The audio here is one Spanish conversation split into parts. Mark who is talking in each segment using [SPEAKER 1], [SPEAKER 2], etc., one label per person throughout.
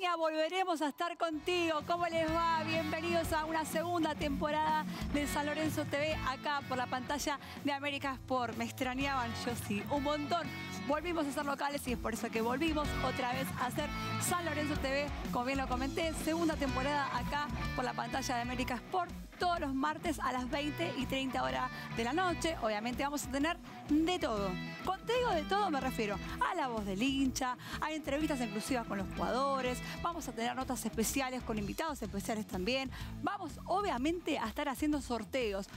[SPEAKER 1] Volveremos a estar contigo. ¿Cómo les va? Bienvenidos a una segunda temporada de San Lorenzo TV acá por la pantalla de América Sport. Me extrañaban, yo sí, un montón. Volvimos a ser locales y es por eso que volvimos otra vez a hacer San Lorenzo TV, como bien lo comenté, segunda temporada acá por la pantalla de América Sport todos los martes a las 20 y 30 horas de la noche. Obviamente vamos a tener de todo. Cuando digo de todo me refiero a la voz del hincha, a entrevistas exclusivas con los jugadores, vamos a tener notas especiales con invitados especiales también. Vamos obviamente a estar haciendo sorteos.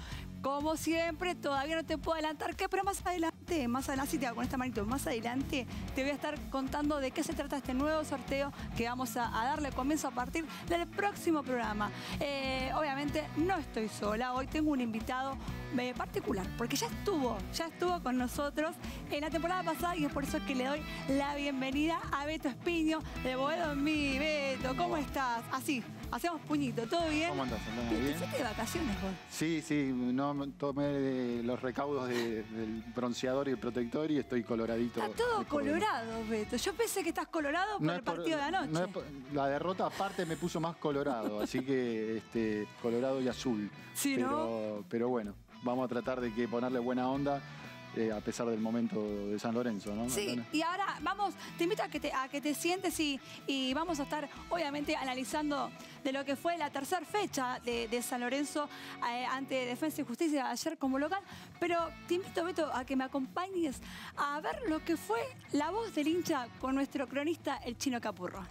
[SPEAKER 1] Como siempre, todavía no te puedo adelantar qué, pero más adelante, más adelante, si te hago con esta manito, más adelante te voy a estar contando de qué se trata este nuevo sorteo que vamos a, darle comienzo a partir del próximo programa. Eh, obviamente no estoy sola, hoy tengo un invitado eh, particular, porque ya estuvo, ya estuvo con nosotros en la temporada pasada y es por eso que le doy la bienvenida a Beto Espiño de Boedo en mí. Beto, ¿cómo estás? Así, hacemos puñito, ¿todo bien?
[SPEAKER 2] ¿Cómo andás?
[SPEAKER 1] ¿Te de vacaciones vos?
[SPEAKER 2] Sí, sí, no tomé los recaudos del bronceador y el protector y estoy coloradito.
[SPEAKER 1] Está todo colorado, Beto. Yo pensé que estás colorado por el partido de anoche.
[SPEAKER 2] la derrota aparte me puso más colorado, así que este, colorado y azul.
[SPEAKER 1] Sí,
[SPEAKER 2] pero,
[SPEAKER 1] ¿no?
[SPEAKER 2] Pero bueno, vamos a tratar de que ponerle buena onda. Eh, a pesar del momento de San Lorenzo, ¿no?
[SPEAKER 1] Sí, y ahora vamos, te invito a que te, a que te sientes y, y vamos a estar obviamente analizando de lo que fue la tercera fecha de, San Lorenzo eh, ante Defensa y Justicia ayer como local. Pero te invito, Beto, a que me acompañes a ver lo que fue la voz del hincha con nuestro cronista, el Chino Capurro.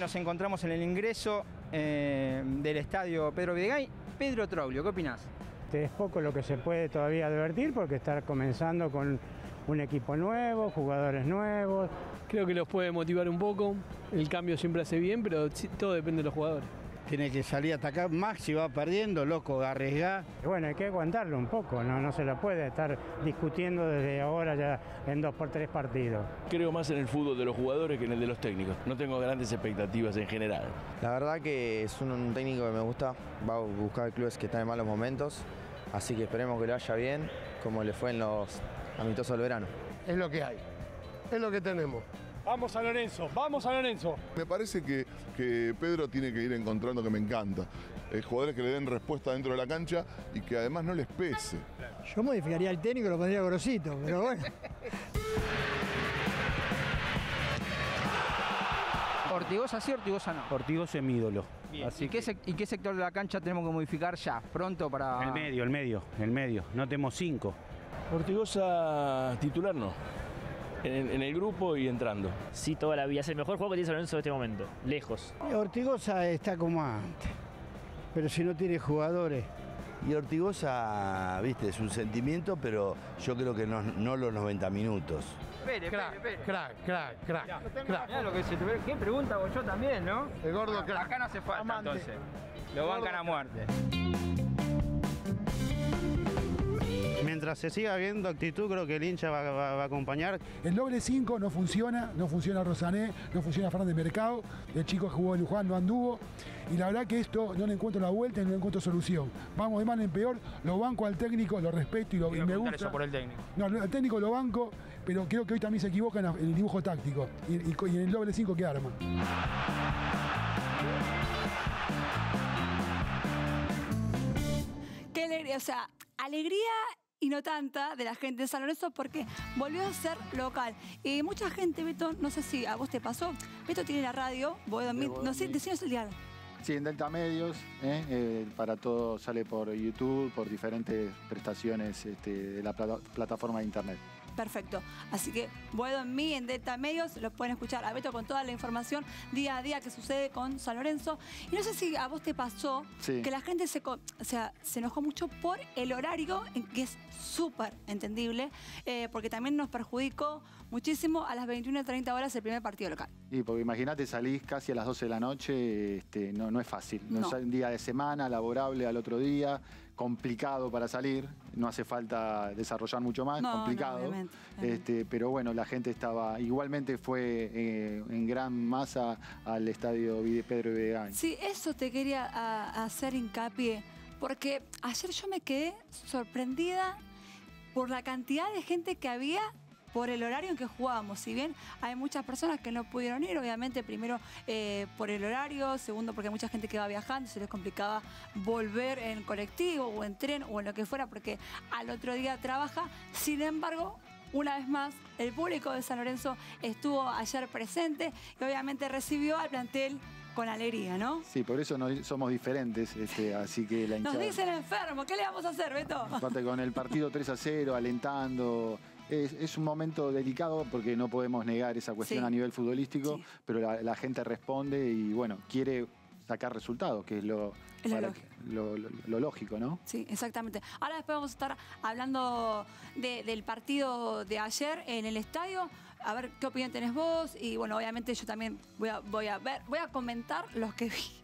[SPEAKER 3] Nos encontramos en el ingreso eh, del estadio Pedro Videgay. Pedro Troglio, ¿qué opinás?
[SPEAKER 4] Es poco lo que se puede todavía advertir porque está comenzando con un equipo nuevo, jugadores nuevos.
[SPEAKER 5] Creo que los puede motivar un poco. El cambio siempre hace bien, pero todo depende de los jugadores.
[SPEAKER 6] Tiene que salir a atacar más si va perdiendo, loco, arriesgar.
[SPEAKER 4] Bueno, hay que aguantarlo un poco, no, no se lo puede estar discutiendo desde ahora ya en dos por tres partidos.
[SPEAKER 7] Creo más en el fútbol de los jugadores que en el de los técnicos. No tengo grandes expectativas en general.
[SPEAKER 8] La verdad que es un, técnico que me gusta, va a buscar clubes que están en malos momentos, así que esperemos que le vaya bien, como le fue en los amistosos del verano.
[SPEAKER 9] Es lo que hay, es lo que tenemos.
[SPEAKER 10] Vamos a Lorenzo, vamos a Lorenzo.
[SPEAKER 11] Me parece que, que Pedro tiene que ir encontrando que me encanta. Eh, jugadores que le den respuesta dentro de la cancha y que además no les pese.
[SPEAKER 12] Yo modificaría el técnico y lo pondría grosito, pero bueno.
[SPEAKER 3] ¿Ortigosa sí, Ortigosa no?
[SPEAKER 4] Ortigosa es mi ídolo.
[SPEAKER 3] Así ¿Y, qué ¿Y qué sector de la cancha tenemos que modificar ya, pronto para...?
[SPEAKER 4] El medio, el medio, el medio. No tenemos cinco.
[SPEAKER 7] Ortigosa titular no en, el grupo y entrando.
[SPEAKER 13] Sí, toda la vida. Es el mejor juego que tiene San Lorenzo en este momento. Lejos.
[SPEAKER 12] Ortigosa está como antes. Pero si no tiene jugadores.
[SPEAKER 14] Y Ortigosa, viste, es un sentimiento, pero yo creo que no, los 90 minutos.
[SPEAKER 3] Espere,
[SPEAKER 9] crack,
[SPEAKER 3] espere,
[SPEAKER 9] crack, crack, crack, crack.
[SPEAKER 3] lo que se ¿Qué pregunta vos yo también, no?
[SPEAKER 9] El gordo crack.
[SPEAKER 3] Acá no hace falta, entonces. Lo bancan a muerte.
[SPEAKER 4] Mientras se siga viendo actitud, creo que el hincha va, a acompañar.
[SPEAKER 15] El doble 5 no funciona, no funciona Rosané, no funciona Fernández Mercado, el chico que jugó en Luján no anduvo. Y la verdad que esto no le encuentro la vuelta y no le encuentro solución. Vamos de mal en peor, lo banco al técnico, lo respeto y, lo, y me gusta.
[SPEAKER 3] Eso por el técnico.
[SPEAKER 15] No, al técnico lo banco, pero creo que hoy también se equivoca en el dibujo táctico y, en el doble 5 que arma.
[SPEAKER 1] Qué alegría, o sea, alegría y no tanta de la gente de San Lorenzo porque volvió a ser local. Y mucha gente, Beto, no sé si a vos te pasó, Beto tiene la radio, no sé, decinos el diario.
[SPEAKER 2] Sí, en Delta Medios, ¿eh? Eh, para todo sale por YouTube, por diferentes prestaciones este, de la plataforma de internet.
[SPEAKER 1] Perfecto. Así que bueno en mí, en Delta Medios, lo pueden escuchar a Beto con toda la información día a día que sucede con San Lorenzo. Y no sé si a vos te pasó que la gente se, o sea, se enojó mucho por el horario, que es súper entendible, eh, porque también nos perjudicó muchísimo a las 21.30 horas el primer partido local.
[SPEAKER 2] Y porque imagínate, salís casi a las 12 de la noche, este, no, no es fácil. No, es un día de semana, laborable al otro día, complicado para salir, no hace falta desarrollar mucho más, complicado. Este, pero bueno, la gente estaba, igualmente fue eh, en gran masa al estadio Pedro Videgain.
[SPEAKER 1] Sí, eso te quería hacer hincapié porque ayer yo me quedé sorprendida por la cantidad de gente que había por el horario en que jugábamos. Si bien hay muchas personas que no pudieron ir, obviamente primero eh, por el horario, segundo porque hay mucha gente que va viajando, se les complicaba volver en colectivo o en tren o en lo que fuera porque al otro día trabaja. Sin embargo, una vez más, el público de San Lorenzo estuvo ayer presente y obviamente recibió al plantel con alegría, ¿no?
[SPEAKER 2] Sí, por eso no, somos diferentes, este, así que la
[SPEAKER 1] hinchada... Nos dicen enfermos, ¿qué le vamos a hacer, Beto?
[SPEAKER 2] Aparte con el partido 3 a 0, alentando, es, un momento delicado porque no podemos negar esa cuestión a nivel futbolístico, pero la, gente responde y bueno, quiere sacar resultados, que es lo, lo, lógico, ¿no?
[SPEAKER 1] Sí, exactamente. Ahora después vamos a estar hablando del partido de ayer en el estadio. A ver qué opinión tenés vos. Y bueno, obviamente yo también voy a, voy a ver, voy a comentar los que vi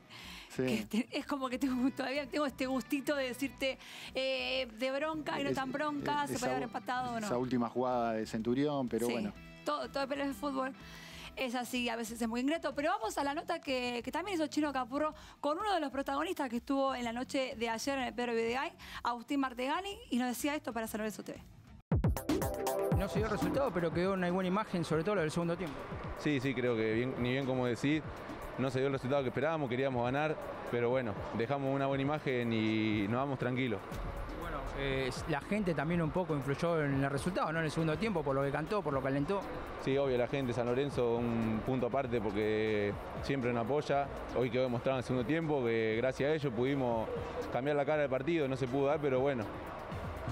[SPEAKER 1] es como que tengo, todavía tengo este gustito de decirte eh, de bronca y no tan bronca, se puede haber empatado o no.
[SPEAKER 2] Esa última jugada de Centurión, pero bueno.
[SPEAKER 1] Todo, todo el de fútbol es así, a veces es muy ingreto. Pero vamos a la nota que, también hizo Chino Capurro con uno de los protagonistas que estuvo en la noche de ayer en el Pedro Videgain, Agustín Martegani, y nos decía esto para San Lorenzo TV.
[SPEAKER 3] No se dio resultado, pero quedó una buena imagen, sobre todo lo del segundo tiempo.
[SPEAKER 16] Sí, sí, creo que bien, ni bien como decir, no se dio el resultado que esperábamos, queríamos ganar, pero bueno, dejamos una buena imagen y nos vamos tranquilos.
[SPEAKER 3] Bueno, eh, la gente también un poco influyó en el resultado, ¿no? En el segundo tiempo, por lo que cantó, por lo que alentó.
[SPEAKER 16] Sí, obvio, la gente, San Lorenzo, un punto aparte porque siempre nos apoya. Hoy quedó demostrado en el segundo tiempo que gracias a ellos pudimos cambiar la cara del partido, no se pudo dar, pero bueno,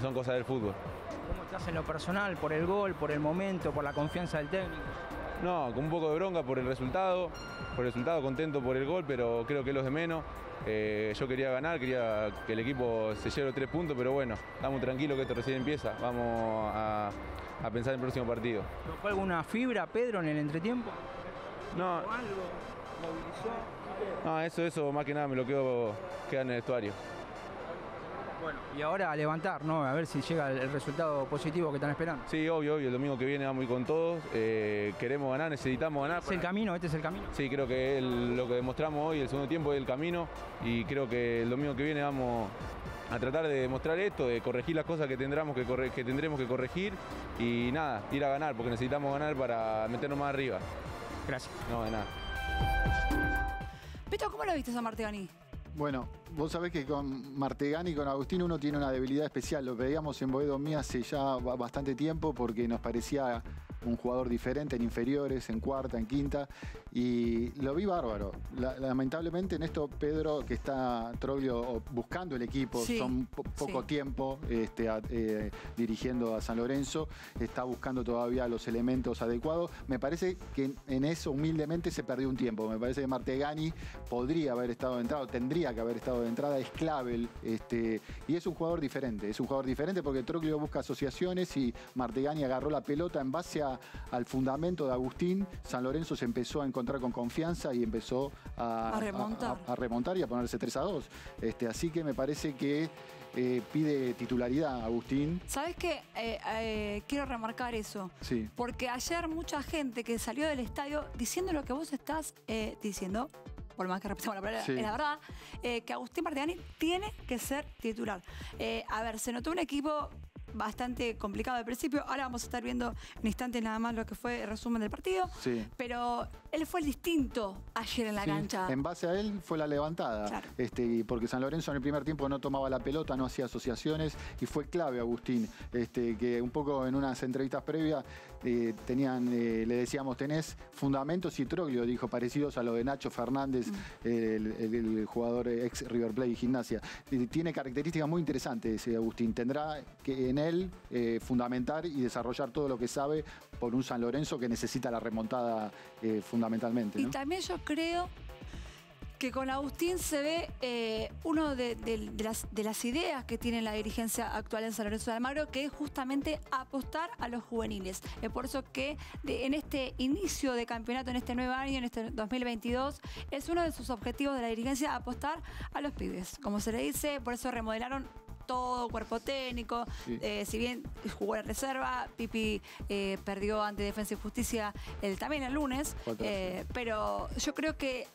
[SPEAKER 16] son cosas del fútbol.
[SPEAKER 3] ¿Cómo estás en lo personal? ¿Por el gol, por el momento, por la confianza del técnico?
[SPEAKER 16] No, con un poco de bronca por el resultado, por el resultado contento por el gol, pero creo que los de menos. Eh, yo quería ganar, quería que el equipo se lleve los tres puntos, pero bueno, estamos tranquilos que esto recién empieza. Vamos a, pensar en el próximo partido.
[SPEAKER 3] ¿Fue alguna fibra, Pedro, en el entretiempo?
[SPEAKER 16] No. ¿Algo? ¿Movilizó? No, eso, eso más que nada me lo quedo queda en el vestuario.
[SPEAKER 3] Bueno, y ahora a levantar, ¿no? A ver si llega el resultado positivo que están esperando.
[SPEAKER 16] Sí, obvio, obvio. El domingo que viene vamos a ir con todos. Eh, queremos ganar, necesitamos ganar.
[SPEAKER 3] ¿Es el camino? ¿Este es el camino?
[SPEAKER 16] Sí, creo que lo que demostramos hoy, el segundo tiempo, es el camino. Y creo que el domingo que viene vamos a tratar de demostrar esto, de corregir las cosas que, tendremos que, que tendremos que corregir y nada, ir a ganar, porque necesitamos ganar para meternos más arriba.
[SPEAKER 3] Gracias.
[SPEAKER 16] No, de nada.
[SPEAKER 1] Pito, ¿cómo lo viste a Martegani?
[SPEAKER 2] Bueno, vos sabés que con Martegani y con Agustín uno tiene una debilidad especial. Lo veíamos en Boedo Mía hace ya bastante tiempo porque nos parecía un jugador diferente en inferiores, en cuarta, en quinta, y lo vi bárbaro. lamentablemente en esto Pedro, que está Troglio buscando el equipo, son poco tiempo este, eh, dirigiendo a San Lorenzo, está buscando todavía los elementos adecuados. Me parece que en eso humildemente se perdió un tiempo. Me parece que Martegani podría haber estado de entrada, tendría que haber estado de entrada, es clave. Este, y es un jugador diferente, es un jugador diferente porque Troglio busca asociaciones y Martegani agarró la pelota en base a al fundamento de Agustín, San Lorenzo se empezó a encontrar con confianza y empezó a, remontar. y a ponerse 3 a 2. Este, así que me parece que eh, pide titularidad Agustín.
[SPEAKER 1] ¿Sabes qué? Eh, eh, quiero remarcar eso.
[SPEAKER 2] Sí.
[SPEAKER 1] Porque ayer mucha gente que salió del estadio diciendo lo que vos estás diciendo, por más que repitamos la palabra, es la verdad, que Agustín Partiani tiene que ser titular. a ver, se notó un equipo bastante complicado al principio. Ahora vamos a estar viendo en instantes nada más lo que fue el resumen del partido.
[SPEAKER 2] Sí.
[SPEAKER 1] Pero él fue el distinto ayer en la cancha.
[SPEAKER 2] En base a él fue la levantada. Este, porque San Lorenzo en el primer tiempo no tomaba la pelota, no hacía asociaciones y fue clave Agustín, este, que un poco en unas entrevistas previas eh, tenían, eh, le decíamos, tenés fundamentos y Troglio, dijo, parecidos a lo de Nacho Fernández, mm. el, jugador ex River Plate y Gimnasia. tiene características muy interesantes ese Agustín. Tendrá que en él eh, fundamentar y desarrollar todo lo que sabe por un San Lorenzo que necesita la remontada fundamentalmente.
[SPEAKER 1] Y también yo creo que con Agustín se ve eh, uno de, las, ideas que tiene la dirigencia actual en San Lorenzo de Almagro, que es justamente apostar a los juveniles. Es por eso que en este inicio de campeonato, en este nuevo año, en este 2022, es uno de sus objetivos de la dirigencia apostar a los pibes. Como se le dice, por eso remodelaron todo, cuerpo técnico. Eh, si bien jugó en reserva, Pipi eh, perdió ante Defensa y Justicia el, también el lunes. pero yo creo que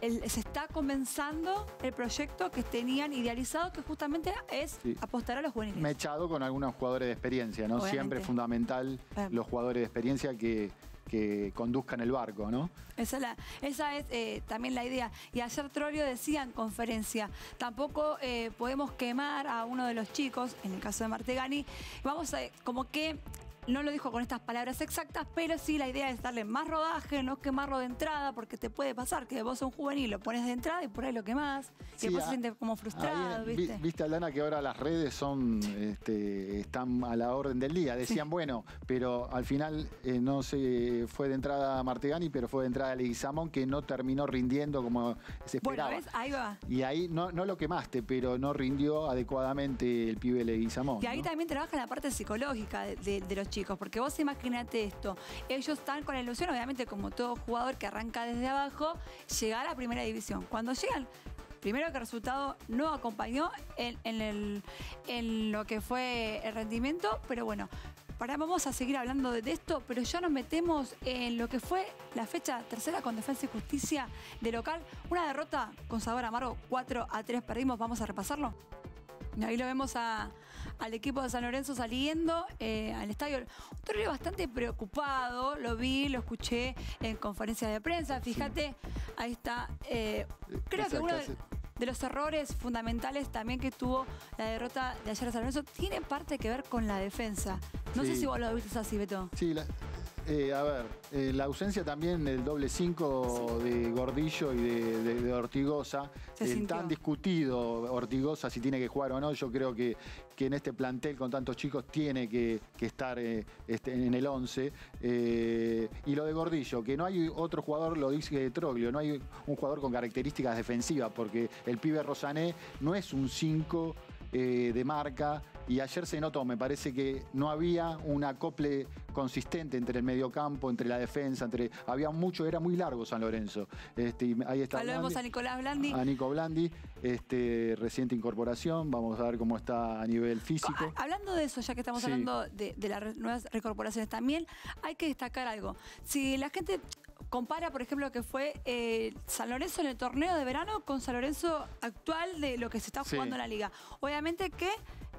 [SPEAKER 1] se está comenzando el proyecto que tenían idealizado, que justamente es apostar a los juveniles.
[SPEAKER 2] Me he echado con algunos jugadores de experiencia, ¿no? Siempre es fundamental los jugadores de experiencia que que conduzcan el barco, ¿no?
[SPEAKER 1] Esa es, eh, también la idea. Y ayer Trolio decía en conferencia, tampoco eh, podemos quemar a uno de los chicos, en el caso de Martegani, vamos a, como que no lo dijo con estas palabras exactas, pero sí la idea es darle más rodaje, no quemarlo de entrada, porque te puede pasar que vos sos un juvenil, lo pones de entrada y por ahí lo quemás, y después se siente como frustrado, ¿viste?
[SPEAKER 2] Viste, Alana, que ahora las redes son, este, están a la orden del día. Decían, bueno, pero al final eh, no se fue de entrada Martegani, pero fue de entrada Leguizamón, que no terminó rindiendo como se esperaba.
[SPEAKER 1] Bueno, ¿ves? Ahí va.
[SPEAKER 2] Y ahí no, no lo quemaste, pero no rindió adecuadamente el pibe Leguizamón.
[SPEAKER 1] Y ahí también trabaja la parte psicológica de, de los chicos, porque vos imagínate esto, ellos están con la ilusión, obviamente como todo jugador que arranca desde abajo, llegar a la primera división. Cuando llegan, primero que el resultado no acompañó en, en lo que fue el rendimiento, pero bueno, Ahora vamos a seguir hablando de esto, pero ya nos metemos en lo que fue la fecha tercera con Defensa y Justicia de local. Una derrota con sabor amargo, 4 a 3 perdimos, vamos a repasarlo. Ahí lo vemos a, al equipo de San Lorenzo saliendo eh, al estadio. Un bastante preocupado, lo vi, lo escuché en conferencia de prensa. Fíjate, ahí está. Eh, creo que uno de, los errores fundamentales también que tuvo la derrota de ayer a San Lorenzo tiene parte que ver con la defensa. No sé si vos lo viste así, Beto.
[SPEAKER 2] Sí, eh, a ver, eh, la ausencia también del doble 5 de Gordillo y de, Ortigosa, el tan discutido Ortigosa si tiene que jugar o no, yo creo que, que en este plantel con tantos chicos tiene que, estar eh, este, en el 11. y lo de Gordillo, que no hay otro jugador, lo dice Troglio, no hay un jugador con características defensivas, porque el pibe Rosané no es un 5 de marca, y ayer se notó, me parece que no había un acople consistente entre el mediocampo, entre la defensa, entre había mucho, era muy largo San Lorenzo. Este, ahí está.
[SPEAKER 1] vemos a Nicolás Blandi.
[SPEAKER 2] A Nico Blandi, este, reciente incorporación, vamos a ver cómo está a nivel físico.
[SPEAKER 1] hablando de eso, ya que estamos hablando de, las nuevas recorporaciones, también hay que destacar algo. Si la gente compara, por ejemplo, lo que fue eh, San Lorenzo en el torneo de verano con San Lorenzo actual de lo que se está jugando en la liga. Obviamente que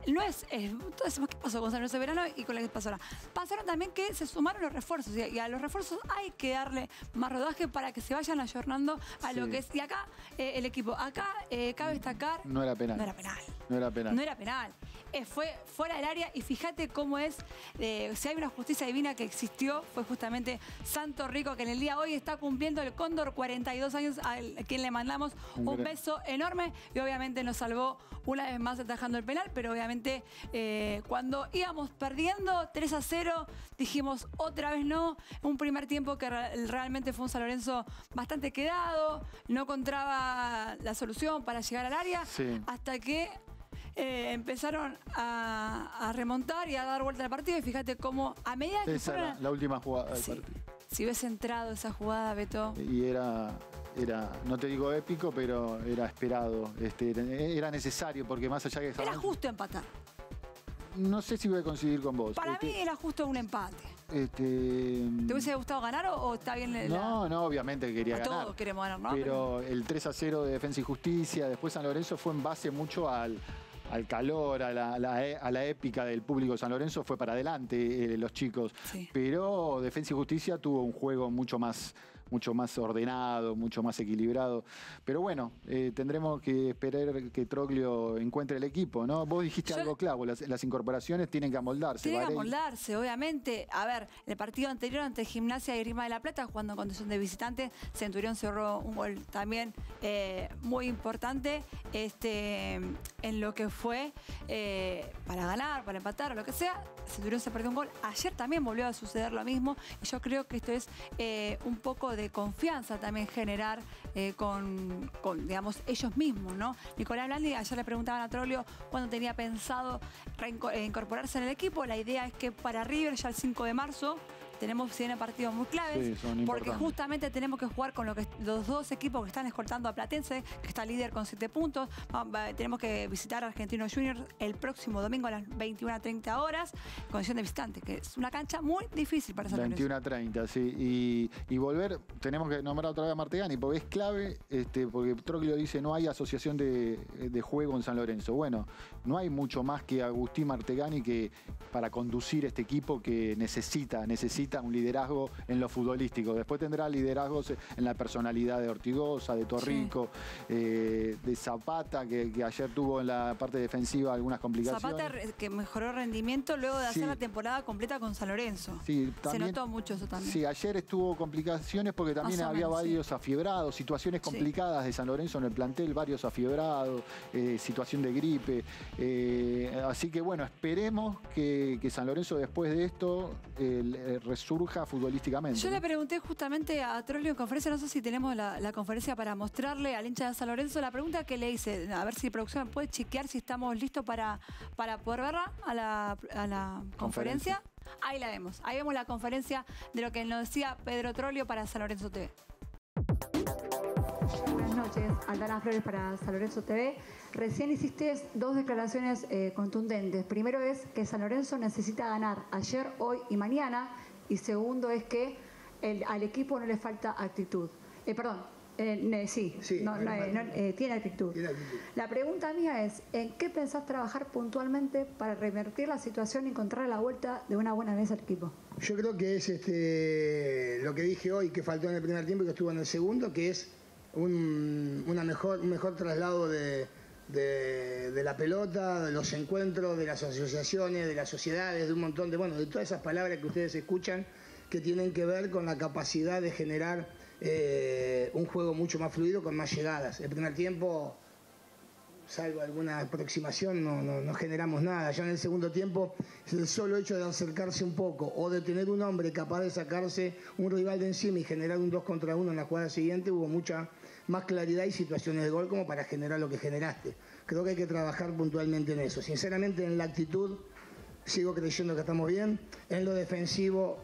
[SPEAKER 1] no es, entonces, ¿qué pasó con San Lorenzo de Verano y con la que pasó ahora? Pasaron también que se sumaron los refuerzos y a los refuerzos hay que darle más rodaje para que se vayan ayornando a lo que es. Y acá, eh, el equipo, acá eh, cabe destacar.
[SPEAKER 2] No era penal.
[SPEAKER 1] No era penal.
[SPEAKER 2] No era penal.
[SPEAKER 1] No era penal. Eh, fue fuera del área y fíjate cómo es, si hay una justicia divina que existió, fue justamente Santo Rico, que en el día de hoy está cumpliendo el Cóndor 42 años, a quien le mandamos un beso enorme y obviamente nos salvó una vez más atajando el penal, pero obviamente eh, cuando íbamos perdiendo 3 a 0, dijimos otra vez no. Un primer tiempo que realmente fue un San Lorenzo bastante quedado, no encontraba la solución para llegar al área, hasta que eh, empezaron a, remontar y a dar vuelta al partido. Y fíjate cómo a medida que.
[SPEAKER 2] Esa la, última jugada del partido.
[SPEAKER 1] Si hubiese entrado esa jugada, Beto.
[SPEAKER 2] Y era era, no te digo épico, pero era esperado. Este, era necesario, porque más allá que...
[SPEAKER 1] Era justo empatar.
[SPEAKER 2] No sé si voy a coincidir con vos.
[SPEAKER 1] Para
[SPEAKER 2] este,
[SPEAKER 1] mí era justo un empate.
[SPEAKER 2] Este,
[SPEAKER 1] ¿Te hubiese gustado ganar o, está bien? La...
[SPEAKER 2] No, no, obviamente que quería ganar.
[SPEAKER 1] Todos queremos ganar, ¿no?
[SPEAKER 2] Pero el 3 a 0 de Defensa y Justicia, después San Lorenzo fue en base mucho al, al calor, a la, a la, épica del público de San Lorenzo, fue para adelante eh, los chicos. Pero Defensa y Justicia tuvo un juego mucho más mucho más ordenado, mucho más equilibrado. Pero bueno, eh, tendremos que esperar que Troglio encuentre el equipo, ¿no? Vos dijiste algo clavo, las, incorporaciones tienen que amoldarse.
[SPEAKER 1] Tienen que amoldarse, obviamente. A ver, el partido anterior ante Gimnasia y Rima de la Plata, jugando en condición de visitante, Centurión cerró un gol también eh, muy importante este, en lo que fue eh, para ganar, para empatar o lo que sea. Centurión se perdió un gol. Ayer también volvió a suceder lo mismo y yo creo que esto es un poco de confianza también generar eh, con, digamos, ellos mismos. Nicolás Blandi, ayer le preguntaban a Trolio cuándo tenía pensado eh, incorporarse en el equipo. La idea es que para River ya el 5 de marzo tenemos tiene partidos muy claves, porque justamente tenemos que jugar con lo que, los dos equipos que están escoltando a Platense, que está líder con 7 puntos. tenemos que visitar a Argentino Juniors el próximo domingo a las 21.30 horas, condición de visitante, que es una cancha muy difícil para San
[SPEAKER 2] 21.30, sí. Y, volver, tenemos que nombrar otra vez a Martegani, porque es clave, este, porque Troglio dice no hay asociación de, de juego en San Lorenzo. Bueno, no hay mucho más que Agustín Martegani que para conducir este equipo que necesita, necesita un liderazgo en lo futbolístico. Después tendrá liderazgos en la personalidad de Ortigosa, de Torrico, eh, de Zapata, que, ayer tuvo en la parte defensiva algunas complicaciones.
[SPEAKER 1] Zapata que mejoró rendimiento luego de hacer la temporada completa con San Lorenzo. Sí, Se notó mucho eso también.
[SPEAKER 2] Sí, ayer estuvo complicaciones porque también había varios afiebrados, situaciones complicadas de San Lorenzo en el plantel, varios afiebrados, eh, situación de gripe. Eh, así que bueno, esperemos que, San Lorenzo después de esto eh, resurja futbolísticamente.
[SPEAKER 1] Yo le pregunté justamente a Trollio en conferencia, no sé si tenemos la, conferencia para mostrarle al hincha de San Lorenzo, la pregunta que le hice, a ver si producción puede chequear si estamos listos para, para poder verla a la, conferencia. Ahí la vemos, ahí vemos la conferencia de lo que nos decía Pedro Trollio para San Lorenzo TV. Buenas noches, Aldana Flores para San Lorenzo TV. Recién hiciste dos declaraciones eh, contundentes. Primero es que San Lorenzo necesita ganar ayer, hoy y mañana. Y segundo es que al equipo no le falta actitud. Eh, perdón, eh, sí, tiene, actitud. La pregunta mía es, ¿en qué pensás trabajar puntualmente para revertir la situación y encontrar la vuelta de una buena vez al equipo?
[SPEAKER 17] Yo creo que es este, lo que dije hoy, que faltó en el primer tiempo y que estuvo en el segundo, que es un, una mejor, un mejor traslado de, la pelota, de los encuentros, de las asociaciones, de las sociedades, de un montón de, bueno, de todas esas palabras que ustedes escuchan que tienen que ver con la capacidad de generar eh, un juego mucho más fluido con más llegadas. El primer tiempo, salvo alguna aproximación, no, no, generamos nada. Ya en el segundo tiempo, el solo hecho de acercarse un poco o de tener un hombre capaz de sacarse un rival de encima y generar un 2 contra 1 en la jugada siguiente, hubo mucha más claridad y situaciones de gol como para generar lo que generaste. Creo que hay que trabajar puntualmente en eso. Sinceramente, en la actitud sigo creyendo que estamos bien. En lo defensivo,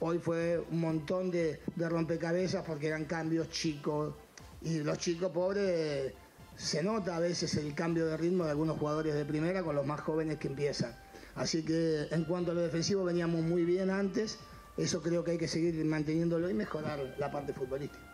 [SPEAKER 17] hoy fue un montón de, rompecabezas porque eran cambios chicos. Y los chicos pobres, se nota a veces el cambio de ritmo de algunos jugadores de primera con los más jóvenes que empiezan. Así que en cuanto a lo defensivo veníamos muy bien antes. Eso creo que hay que seguir manteniéndolo y mejorar la parte futbolística.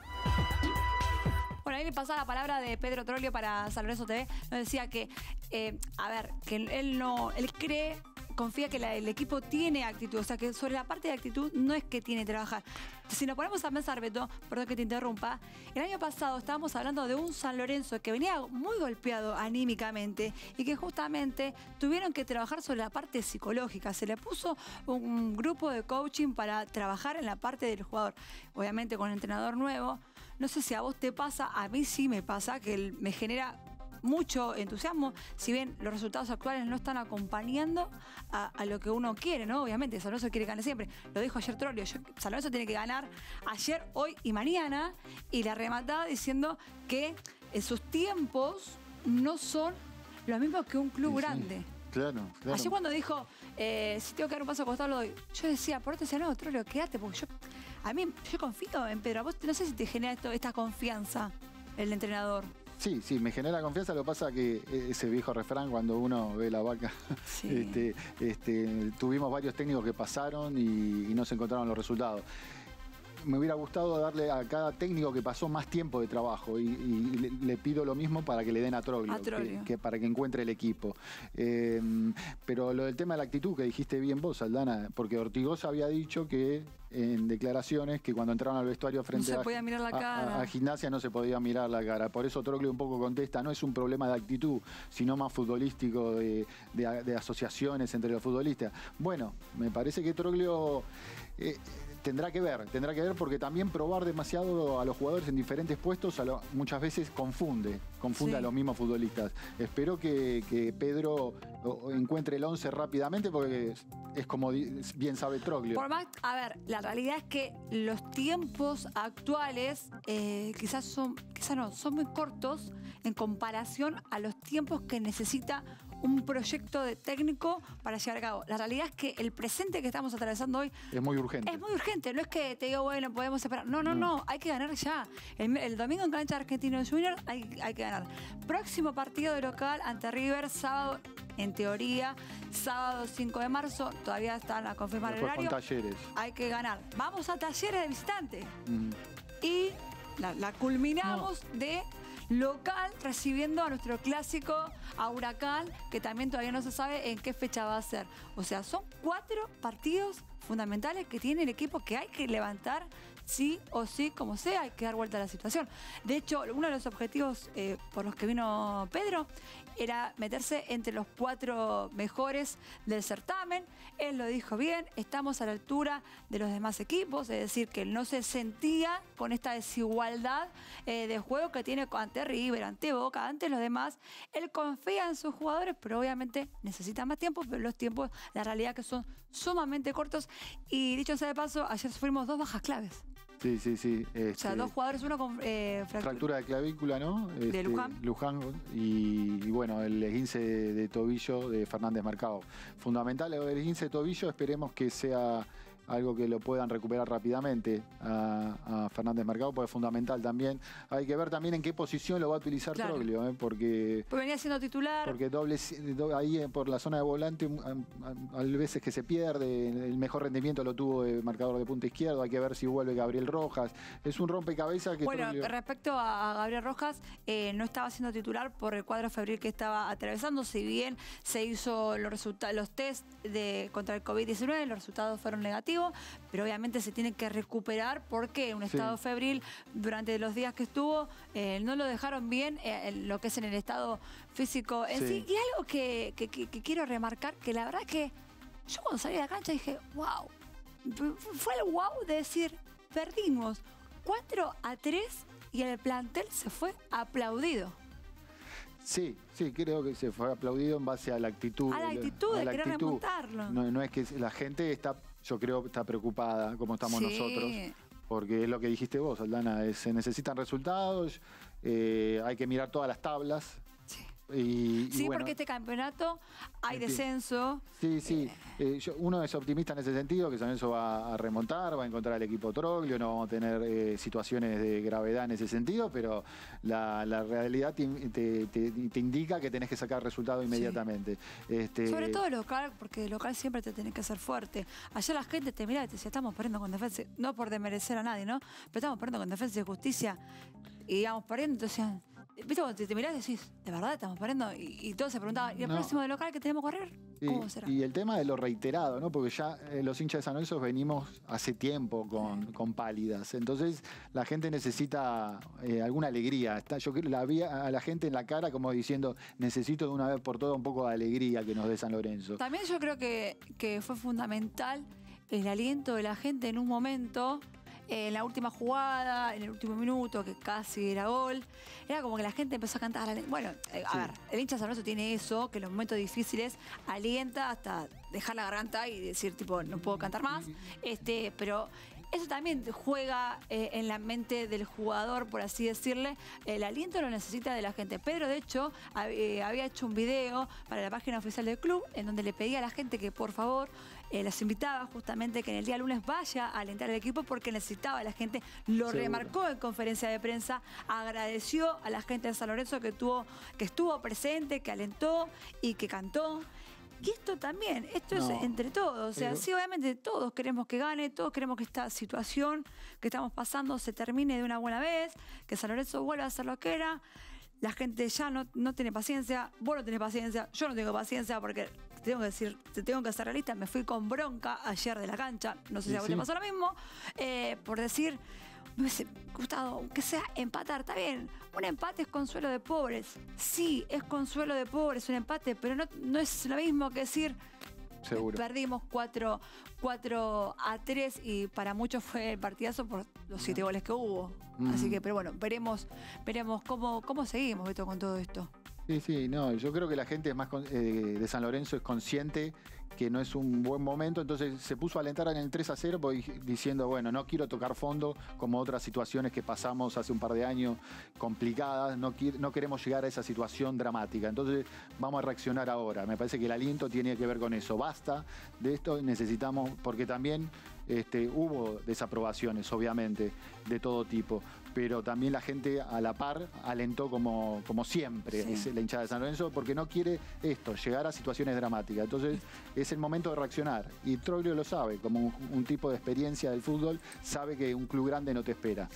[SPEAKER 1] Bueno, ahí le pasa la palabra de Pedro Trolio para San TV. Nos decía que, eh, a ver, que él no, él cree confía que el equipo tiene actitud, o sea que sobre la parte de actitud no es que tiene que trabajar. Si nos ponemos a pensar, Beto, perdón que te interrumpa, el año pasado estábamos hablando de un San Lorenzo que venía muy golpeado anímicamente y que justamente tuvieron que trabajar sobre la parte psicológica. Se le puso un grupo de coaching para trabajar en la parte del jugador, obviamente con el entrenador nuevo. No sé si a vos te pasa, a mí sí me pasa, que me genera mucho entusiasmo, si bien los resultados actuales no están acompañando a, lo que uno quiere, ¿no? Obviamente, San Lorenzo quiere ganar siempre. Lo dijo ayer Trolio, San Lorenzo tiene que ganar ayer, hoy y mañana, y la rematada diciendo que en sus tiempos no son los mismos que un club grande.
[SPEAKER 2] Claro, claro.
[SPEAKER 1] Ayer cuando dijo, eh, si tengo que dar un paso a costado, lo doy. Yo decía, por otro decía, no, Trolio, quédate, porque yo, a mí, yo confío en Pedro. A vos no sé si te genera esto, esta confianza el entrenador.
[SPEAKER 2] Sí, sí, me genera confianza. Lo que pasa que ese viejo refrán, cuando uno ve la vaca, este, este, tuvimos varios técnicos que pasaron y, no se encontraron los resultados me hubiera gustado darle a cada técnico que pasó más tiempo de trabajo y, le, pido lo mismo para que le den a Troglio, que, para que encuentre el equipo. Em, pero lo del tema de la actitud que dijiste bien vos, Aldana, porque Ortigosa había dicho que en declaraciones que cuando entraron al vestuario frente a, gimnasia no se podía mirar la cara. Por eso Troglio un poco contesta, no es un problema de actitud, sino más futbolístico, de, asociaciones entre los futbolistas. Bueno, me parece que Troglio... Eh, tendrá que ver, tendrá que ver porque también probar demasiado a los jugadores en diferentes puestos muchas veces confunde, confunde a los mismos futbolistas. Espero que, Pedro encuentre el 11 rápidamente porque es, como bien sabe Troglio.
[SPEAKER 1] Por más, a ver, la realidad es que los tiempos actuales eh, quizás son, quizás no, son muy cortos en comparación a los tiempos que necesita un proyecto de técnico para llevar a cabo. La realidad es que el presente que estamos atravesando hoy
[SPEAKER 2] es muy urgente.
[SPEAKER 1] Es muy urgente. No es que te digo, bueno, podemos esperar. No, no, no. Hay que ganar ya. El, domingo en cancha Argentino Junior hay, hay que ganar. Próximo partido de local ante River, sábado en teoría, sábado 5 de marzo, todavía están a confirmar el horario.
[SPEAKER 2] Con talleres.
[SPEAKER 1] Hay que ganar. Vamos a talleres de visitante. Y la, culminamos de local recibiendo a nuestro clásico a Huracán, que también todavía no se sabe en qué fecha va a ser. O sea, son cuatro partidos fundamentales que tiene el equipo que hay que levantar sí o sí, como sea, hay que dar vuelta a la situación. De hecho, uno de los objetivos eh, por los que vino Pedro era meterse entre los cuatro mejores del certamen. Él lo dijo bien, estamos a la altura de los demás equipos, es decir, que no se sentía con esta desigualdad eh, de juego que tiene ante River, ante Boca, ante los demás. Él confía en sus jugadores, pero obviamente necesita más tiempo, pero los tiempos, la realidad que son sumamente cortos. Y dicho sea de paso, ayer sufrimos dos bajas claves.
[SPEAKER 2] Sí, sí, sí.
[SPEAKER 1] o sea, este, dos jugadores, uno con
[SPEAKER 2] eh, fractura. de clavícula, ¿no?
[SPEAKER 1] de este, Luján.
[SPEAKER 2] Luján y, bueno, el esguince de, tobillo de Fernández Marcado. Fundamental el esguince de tobillo, esperemos que sea algo que lo puedan recuperar rápidamente a, Fernández Mercado, pues es fundamental también. Hay que ver también en qué posición lo va a utilizar Troglio, ¿eh? porque...
[SPEAKER 1] Pues venía siendo titular.
[SPEAKER 2] Porque doble, ahí eh, por la zona de volante hay veces que se pierde, el mejor rendimiento lo tuvo el marcador de punta izquierdo, hay que ver si vuelve Gabriel Rojas. Es un rompecabezas que...
[SPEAKER 1] Bueno, respecto a Gabriel Rojas, eh, no estaba siendo titular por el cuadro febril que estaba atravesando, si bien se hizo los, los test de, contra el COVID-19, los resultados fueron negativos pero obviamente se tiene que recuperar porque un estado febril durante los días que estuvo eh, no lo dejaron bien eh, lo que es en el estado físico en sí. Y algo que, quiero remarcar, que la verdad que yo cuando salí de la cancha dije, wow, fue el wow de decir, perdimos 4 a 3 y el plantel se fue aplaudido.
[SPEAKER 2] Sí, sí, creo que se fue aplaudido en base a la actitud.
[SPEAKER 1] A la actitud de querer remontarlo.
[SPEAKER 2] No, no, es que la gente está yo creo que está preocupada, como estamos nosotros, porque es lo que dijiste vos, Aldana, se necesitan resultados, eh, hay que mirar todas las tablas,
[SPEAKER 1] sí, porque este campeonato hay descenso.
[SPEAKER 2] Sí, sí. Eh, uno es optimista en ese sentido, que San Lorenzo va a remontar, va a encontrar al equipo Troglio, no vamos a tener eh, situaciones de gravedad en ese sentido, pero la, realidad te, indica que tenés que sacar resultado inmediatamente.
[SPEAKER 1] Este... Sobre todo local, porque local siempre te tenés que hacer fuerte. Ayer la gente te mira y te decía, estamos perdiendo con defensa, no por demerecer a nadie, ¿no? Pero estamos perdiendo con defensa y justicia y íbamos perdiendo, entonces ¿Viste cuando te, mirás y decís, de verdad estamos perdiendo? Y, todos se preguntaban, ¿y el próximo de local que tenemos que correr? ¿Cómo será?
[SPEAKER 2] Y el tema de lo reiterado, ¿no? Porque ya eh, los hinchas de San Lorenzo venimos hace tiempo con, pálidas. Entonces la gente necesita eh, alguna alegría. Está, yo la vi a la gente en la cara como diciendo, necesito de una vez por todas un poco de alegría que nos dé San Lorenzo.
[SPEAKER 1] También yo creo que, que fue fundamental el aliento de la gente en un momento en la última jugada, en el último minuto, que casi era gol, era como que la gente empezó a cantar. Bueno, eh, a ver, el hincha sabroso tiene eso, que en los momentos difíciles alienta hasta dejar la garganta y decir, tipo, no puedo cantar más. Este, pero eso también juega eh, en la mente del jugador, por así decirle. El aliento lo necesita de la gente. Pedro, de hecho, eh, había hecho un video para la página oficial del club en donde le pedía a la gente que por favor eh, las invitaba justamente que en el día lunes vaya a alentar al equipo porque necesitaba a la gente. Lo remarcó en conferencia de prensa, agradeció a la gente de San Lorenzo que, tuvo, que estuvo presente, que alentó y que cantó. Y esto también, esto es entre todos. O sea, sí, obviamente todos queremos que gane, todos queremos que esta situación que estamos pasando se termine de una buena vez, que San Lorenzo vuelva a ser lo que era. La gente ya no, no tiene paciencia, vos no tenés paciencia, yo no tengo paciencia porque tengo que decir, te tengo que ser realista, me fui con bronca ayer de la cancha, no sé si a vos te pasó lo mismo, eh, por decir me hubiese gustado, que sea empatar, está bien. Un empate es consuelo de pobres. Sí, es consuelo de pobres un empate, pero no, no es lo mismo que decir.
[SPEAKER 2] Seguro.
[SPEAKER 1] Perdimos 4, 4 a 3 y para muchos fue el partidazo por los 7 goles que hubo. Así que, pero bueno, veremos, veremos cómo, cómo seguimos esto con todo esto.
[SPEAKER 2] Sí, sí, no, yo creo que la gente eh, de San Lorenzo es consciente que no es un buen momento, entonces se puso a alentar en el 3 a 0 diciendo, bueno, no quiero tocar fondo como otras situaciones que pasamos hace un par de años complicadas, no, no queremos llegar a esa situación dramática, entonces vamos a reaccionar ahora, me parece que el aliento tiene que ver con eso, basta de esto, necesitamos, porque también este, hubo desaprobaciones, obviamente, de todo tipo, pero también la gente a la par alentó como, como siempre es la hinchada de San Lorenzo, porque no quiere esto, llegar a situaciones dramáticas. Entonces es el momento de reaccionar. Y Troglio lo sabe, como un tipo de experiencia del fútbol, sabe que un club grande no te espera.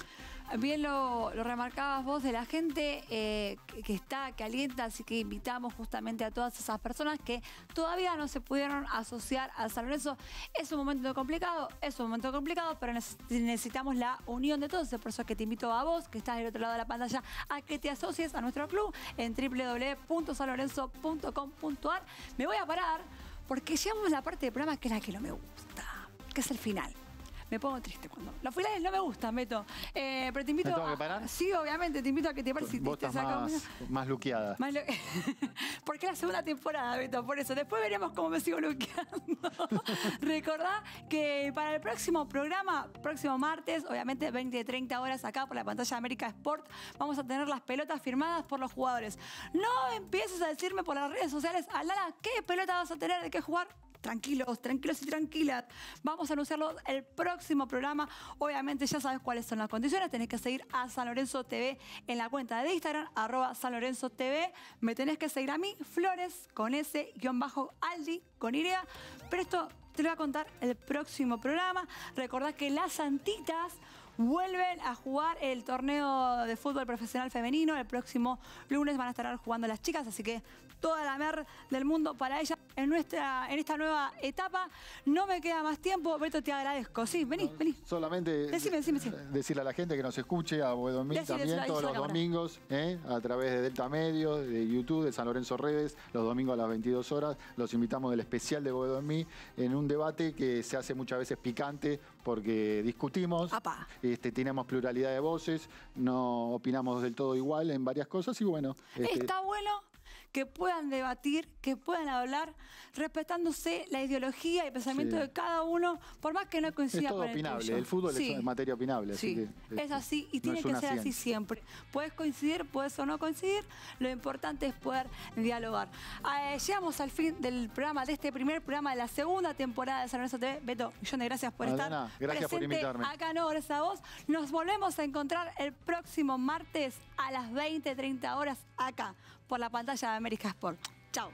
[SPEAKER 1] Bien lo, remarcabas vos de la gente eh, que, está, que alienta, así que invitamos justamente a todas esas personas que todavía no se pudieron asociar a San Lorenzo. Es un momento complicado, es un momento complicado, pero necesitamos la unión de todos. Por eso que te invito a vos, que estás del otro lado de la pantalla, a que te asocies a nuestro club en www.sanlorenzo.com.ar. Me voy a parar porque llegamos a la parte del programa que es la que no me gusta, que es el final me pongo triste cuando. Los finales no me gustan, Beto. Eh, pero te invito.
[SPEAKER 2] ¿Me tengo que parar?
[SPEAKER 1] Sí, obviamente, te invito a que te pares
[SPEAKER 2] y te, más, más luqueada.
[SPEAKER 1] Porque es la segunda temporada, Beto, por eso. Después veremos cómo me sigo luqueando. Recordá que para el próximo programa, próximo martes, obviamente 20 30 horas acá por la pantalla de América Sport, vamos a tener las pelotas firmadas por los jugadores. No empieces a decirme por las redes sociales, Alala, ¿qué pelota vas a tener de qué jugar? Tranquilos, tranquilos y tranquilas. Vamos a anunciarlo el próximo programa. Obviamente ya sabes cuáles son las condiciones. Tenés que seguir a San Lorenzo TV en la cuenta de Instagram, arroba San Lorenzo TV. Me tenés que seguir a mí, Flores, con ese guion bajo Aldi, con Y. Pero esto te lo voy a contar el próximo programa. Recordad que las Santitas vuelven a jugar el torneo de fútbol profesional femenino. El próximo lunes van a estar jugando las chicas, así que toda la mer del mundo para ellas en, nuestra, en esta nueva etapa. No me queda más tiempo. Beto, te agradezco. Sí, vení, vení.
[SPEAKER 2] Solamente decirle a la gente que nos escuche a Boedomí también todos los domingos ¿eh? a través de Delta Medio, de YouTube, de San Lorenzo Redes, los domingos a las 22 horas. Los invitamos del especial de Boedomí en un debate que se hace muchas veces picante porque discutimos, este, tenemos pluralidad de voces, no opinamos del todo igual en varias cosas y bueno.
[SPEAKER 1] Este, Está bueno que puedan debatir, que puedan hablar, respetándose la ideología y el pensamiento de cada uno, por más que no coincida
[SPEAKER 2] es todo
[SPEAKER 1] con
[SPEAKER 2] opinable. El, fútbol es materia opinable.
[SPEAKER 1] Sí. es así y tiene que ser así siempre. Puedes coincidir, puedes o no coincidir, lo importante es poder dialogar. Eh, llegamos al fin del programa, de este primer programa de la segunda temporada de San Lorenzo TV. Beto, millones de gracias por estar
[SPEAKER 2] gracias por invitarme.
[SPEAKER 1] acá, no, gracias a vos. Nos volvemos a encontrar el próximo martes a las 20, 30 horas acá por la pantalla de América Sport. Chao.